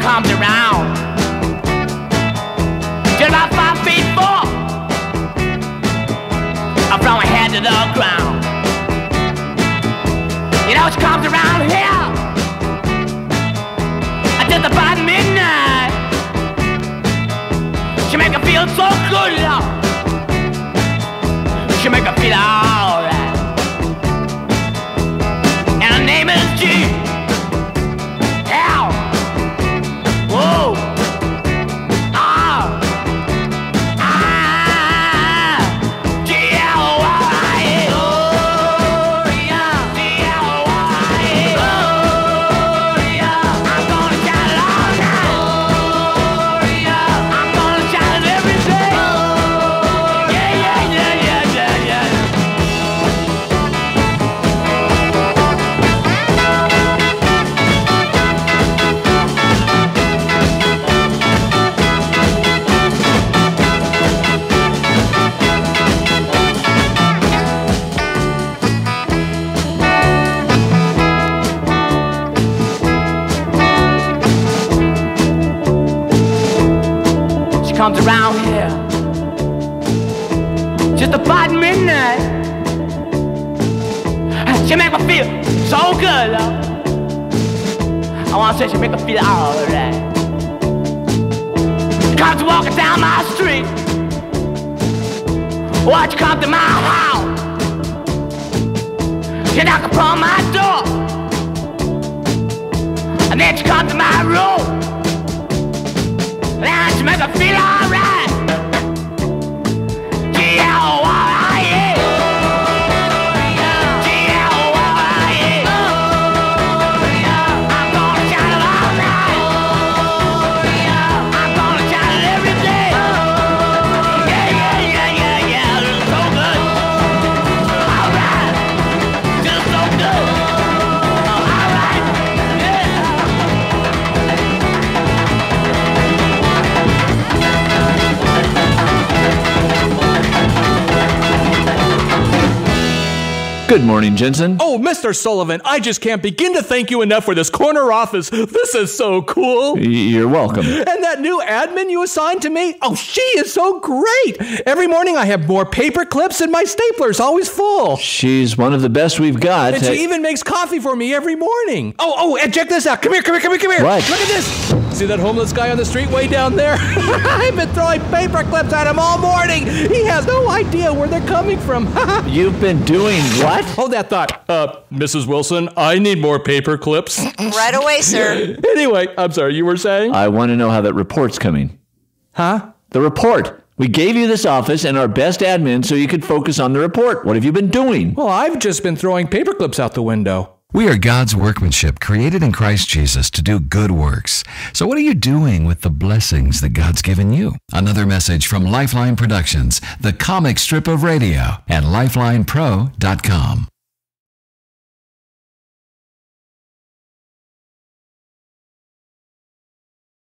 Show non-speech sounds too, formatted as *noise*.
comes around. Just about five feet four. I'm from my head to the ground. You know, she comes around here. I just about midnight. She make her feel so good. She make her feel comes around here just about midnight. She make me feel so good. I wanna say she make me feel alright. Comes walking down my street. Watch come to my house. She knock upon my door. And then she come to my room. And she make me Good morning, Jensen. Oh, Mr. Sullivan, I just can't begin to thank you enough for this corner office. This is so cool. You're welcome. And that new admin you assigned to me, oh, she is so great. Every morning I have more paper clips and my stapler's always full. She's one of the best we've got. And she even makes coffee for me every morning. Oh, oh, and check this out. Come here, come here, come here, come here. What? Look at this. See that homeless guy on the street way down there? *laughs* I've been throwing paper clips at him all morning. He has no idea where they're coming from. *laughs* You've been doing what? Hold that thought. Uh, Mrs. Wilson, I need more paper clips. Right away, sir. *laughs* anyway, I'm sorry, you were saying? I want to know how that report's coming. huh? The report. We gave you this office and our best admin so you could focus on the report. What have you been doing? Well, I've just been throwing paper clips out the window. We are God's workmanship, created in Christ Jesus to do good works. So, what are you doing with the blessings that God's given you? Another message from Lifeline Productions, the comic strip of radio, at lifelinepro.com.